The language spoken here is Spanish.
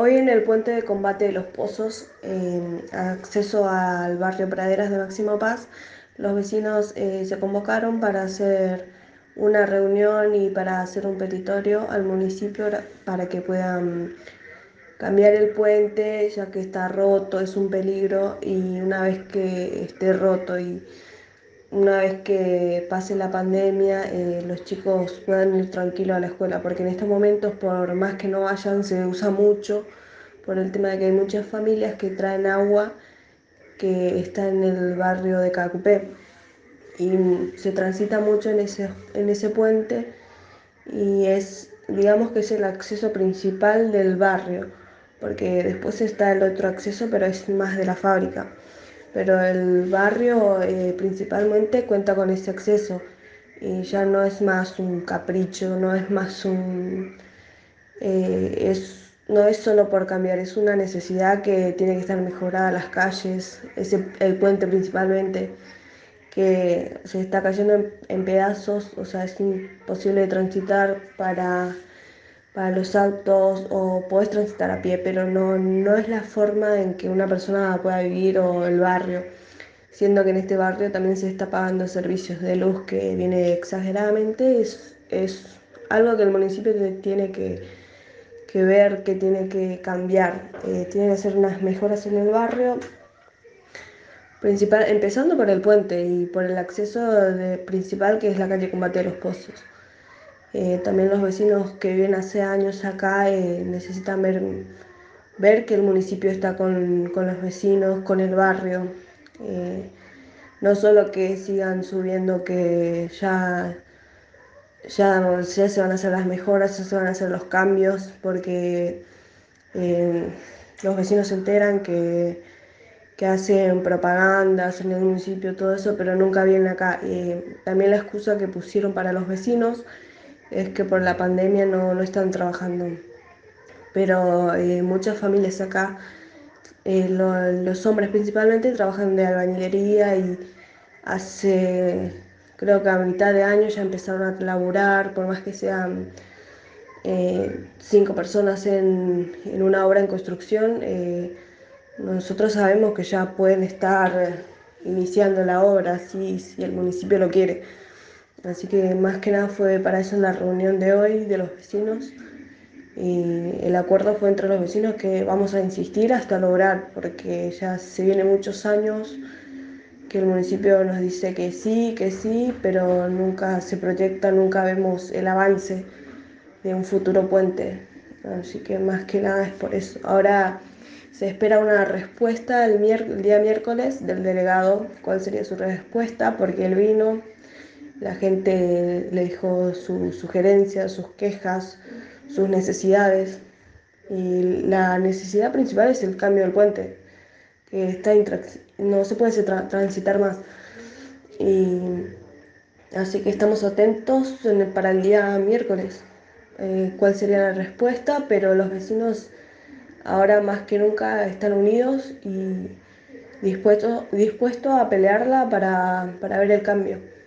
Hoy en el puente de combate de los pozos, acceso al barrio Praderas de Máximo Paz, los vecinos eh, se convocaron para hacer una reunión y para hacer un petitorio al municipio para que puedan cambiar el puente ya que está roto, es un peligro y una vez que esté roto y una vez que pase la pandemia, eh, los chicos puedan ir tranquilos a la escuela, porque en estos momentos, por más que no vayan, se usa mucho por el tema de que hay muchas familias que traen agua que está en el barrio de Cacupé. Y se transita mucho en ese, en ese puente y es, digamos que es el acceso principal del barrio, porque después está el otro acceso, pero es más de la fábrica pero el barrio eh, principalmente cuenta con ese acceso y ya no es más un capricho, no es más un... Eh, es, no es solo por cambiar, es una necesidad que tiene que estar mejorada las calles, ese, el puente principalmente, que se está cayendo en, en pedazos, o sea, es imposible de transitar para para los autos o puedes transitar a pie, pero no, no es la forma en que una persona pueda vivir o el barrio, siendo que en este barrio también se está pagando servicios de luz que viene exageradamente, es, es algo que el municipio tiene que, que ver, que tiene que cambiar, eh, tiene que hacer unas mejoras en el barrio, principal, empezando por el puente y por el acceso principal que es la calle Combate de los Pozos. Eh, también los vecinos que viven hace años acá eh, necesitan ver, ver que el municipio está con, con los vecinos, con el barrio. Eh, no solo que sigan subiendo que ya, ya, ya, se van a hacer las mejoras, ya se van a hacer los cambios, porque los vecinos se enteran que, que hacen propagandas en el municipio, todo eso, pero nunca vienen acá. también la excusa que pusieron para los vecinos es que por la pandemia no, no están trabajando. Pero eh, muchas familias acá, eh, lo, los hombres principalmente, trabajan de albañilería y hace, creo que a mitad de año ya empezaron a laburar, por más que sean eh, cinco personas en, en, una obra en construcción, nosotros sabemos que ya pueden estar iniciando la obra si, si el municipio lo quiere. Así que más que nada fue para eso la reunión de hoy de los vecinos. Y el acuerdo fue entre los vecinos que vamos a insistir hasta lograr, porque ya se viene muchos años que el municipio nos dice que sí, que sí, pero nunca se proyecta, nunca vemos el avance de un futuro puente. Así que más que nada es por eso. Ahora se espera una respuesta el, el día miércoles del delegado, cuál sería su respuesta, porque él vino la gente le dijo sus sugerencias, sus quejas, sus necesidades. Y la necesidad principal es el cambio del puente, que está no se puede transitar más. Y así que estamos atentos para el día miércoles, eh, cuál sería la respuesta, pero los vecinos ahora más que nunca están unidos y dispuestos dispuesto a pelearla para, para ver el cambio.